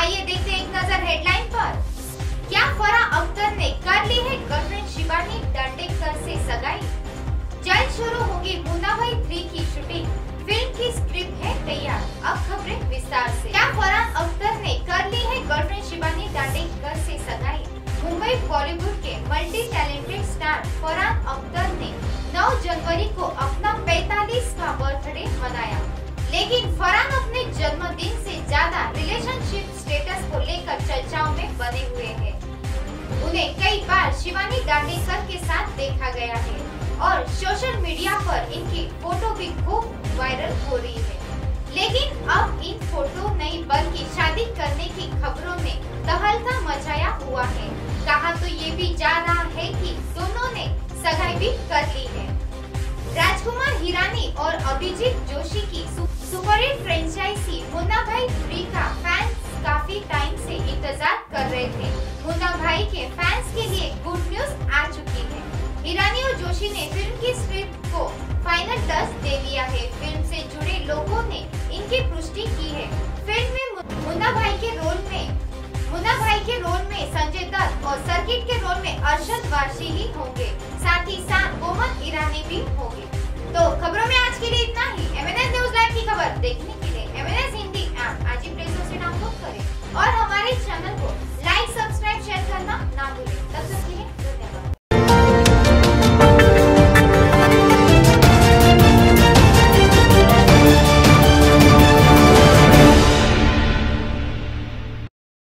नज़र हेडलाइन पर। क्या फरा अख्तर ने कर ली है गर्लफ्रेंड शिवानी डंडेकर से सगाई? जल्द शुरू होगी मुन्ना भाई थ्री की शूटिंग फ़िल्म की स्क्रिप्ट है तैयार। अब खबरें विस्तार से। क्या फरहान अख्तर ने कर ली है गर्लफ्रेंड शिवानी डांडेकर से सगाई? मुंबई बॉलीवुड के multi talented star Farhan Akhtar ने 9 जनवरी को अपना 45 का बर्थडे मनाया। लेकिन फरहान अपने जन्मदिन से ज़्यादा रिलेशनशिप को लेकर चर्चाओं में बने हुए हैं। उन्हें कई बार शिवानी दांडेकर के साथ देखा गया है और सोशल मीडिया पर इनकी फ़ोटो भी खूब वायरल हो रही है। लेकिन अब इन फ़ोटो नहीं, बल्कि शादी करने की खबरों ने तहलका मचाया हुआ है। कहा तो ये भी जा रहा है कि दोनों ने सगाई भी कर ली है। राजकुमार हिरानी और अभिजीत जोशी की सुपरहिट फ्रेंचाइजी मुन्ना भाई का काफ़ी टाइम से इंतज़ार कर रहे थे। मुन्ना भाई के फैंस के लिए गुड न्यूज़ आ चुकी है। ईरानी और जोशी ने फ़िल्म की स्क्रिप्ट को फाइनल टच दे दिया है। फ़िल्म से जुड़े लोगों ने इनकी पुष्टि की है। फ़िल्म में मुन्ना भाई के रोल में मुन्ना भाई के रोल में संजय दत्त और सर्किट के रोल में अरशद वारसी ही होंगे। साथ ही साथ मोहम्मद ईरानी भी होंगे।